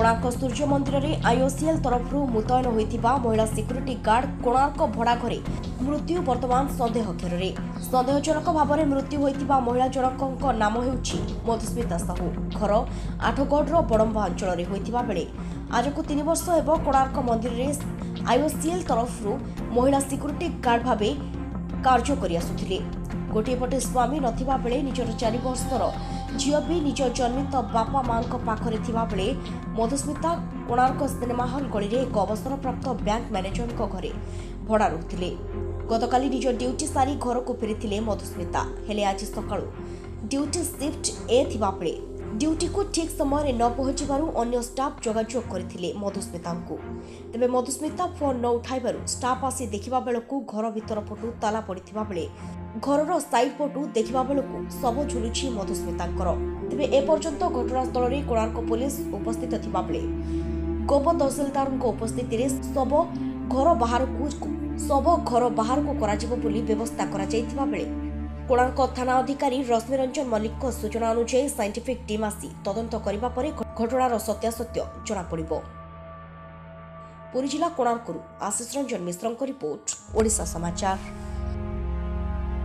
କୋଣାର୍କ ସୂର୍ଯ୍ୟ ମନ୍ଦିରରେ ଆଇଓସିଏଲ୍ ତରଫରୁ ମୁତୟନ ହୋଇଥିବା ମହିଳା ସିକ୍ୟୁରିଟି ଗାର୍ଡ କୋଣାର୍କ ଭଡ଼ା ଘରେ ମୃତ୍ୟୁ ବର୍ତ୍ତମାନ ସନ୍ଦେହ ଘେରରେ ସନ୍ଦେହଜନକ ଭାବରେ ମୃତ୍ୟୁ ହୋଇଥିବା ମହିଳା ଜଣକଙ୍କ ନାମ ହେଉଛି ମଧୁସ୍ମିତା ସାହୁ ଘର ଆଠଗଡ଼ର ବଡ଼ମ୍ବା ଅଞ୍ଚଳରେ ହୋଇଥିବା ବେଳେ ଆଜକୁ ତିନି ବର୍ଷ ହେବ କୋଣାର୍କ ମନ୍ଦିରରେ ଆଇଓସିଏଲ୍ ତରଫରୁ ମହିଳା ସିକ୍ୟୁରିଟି ଗାର୍ଡ ଭାବେ କାର୍ଯ୍ୟ କରିଆସୁଥିଲେ ଗୋଟିଏ ପଟେ ସ୍ୱାମୀ ନଥିବା ବେଳେ ନିଜର ଚାରି ବର୍ଷର ଝିଅ ବି ନିଜ ଜନ୍ମିତ ବାପା ମାଙ୍କ ପାଖରେ ଥିବାବେଳେ ମଧୁସ୍ମିତା କୋଣାର୍କ ସିନେମା ହଲ୍ ଗଳିରେ ଏକ ଅବସରପ୍ରାପ୍ତ ବ୍ୟାଙ୍କ ମ୍ୟାନେଜରଙ୍କ ଘରେ ଭଡ଼ା ରହୁଥିଲେ। ଗତକାଲି ନିଜ ଡ୍ୟୁଟି ସାରି ଘରକୁ ଫେରିଥିଲେ ମଧୁସ୍ମିତା। ହେଲେ ଆଜି ସକାଳୁ ଡ୍ୟୁଟି ସିଫ୍ଟ ଏ ଥିବାବେଳେ ଡ୍ୟୁଟିକୁ ଠିକ୍ ସମୟରେ ନ ପହଞ୍ଚିବାରୁ ଅନ୍ୟ ଷ୍ଟାଫ୍ ଯୋଗାଯୋଗ କରିଥିଲେ ମଧୁସ୍ମିତାଙ୍କୁ। ତେବେ ମଧୁସ୍ମିତା ଫୋନ୍ ନ ଉଠାଇବାରୁ ଷ୍ଟାଫ୍ ଆସି ଦେଖିବା ବେଳକୁ ଘର ଭିତର ପଟୁ ତାଲା ପଡ଼ିଥିବା ବେଳେ ଘରର ସାଇଡ୍ ପଟୁ ଦେଖିବା ବେଳକୁ ଶବ ଝୁଲୁଛି ମଧୁସ୍ମିତାଙ୍କର। ତେବେ ଏପର୍ଯ୍ୟନ୍ତ ଘଟଣାସ୍ଥଳରେ କୋଣାର୍କ ପୋଲିସ ଉପସ୍ଥିତ ଥିବାବେଳେ ଗୋପ ତହସିଲଦାରଙ୍କ ଉପସ୍ଥିତିରେ ଶବ ଘର ବାହାରକୁ ଶବ ଘର ବାହାରକୁ କରାଯିବ ବୋଲି ବ୍ୟବସ୍ଥା କରାଯାଇଥିବା ବେଳେ କୋଣାର୍କ ଥାନା ଅଧିକାରୀ ରଶ୍ମିରଞ୍ଜନ ମଲ୍ଲିକଙ୍କ ସୂଚନା ଅନୁଯାୟୀ ସାଇଣ୍ଟିଫିକ୍ ଟିମ୍ ଆସି ତଦନ୍ତ କରିବା ପରେ ଘଟଣାର ସତ୍ୟାସତ୍ୟ ଜଣାପଡ଼ିବ। ପୁରୀ ଜିଲ୍ଲା କୋଣାର୍କରୁ ଆଶିଷ ରଞ୍ଜନ ମିଶ୍ରଙ୍କ ରିପୋର୍ଟ ଓଡ଼ିଶା ସମାଚାର।